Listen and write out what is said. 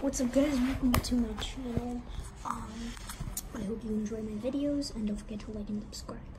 what's up guys, welcome to my channel. Um, I hope you enjoy my videos and don't forget to like and subscribe.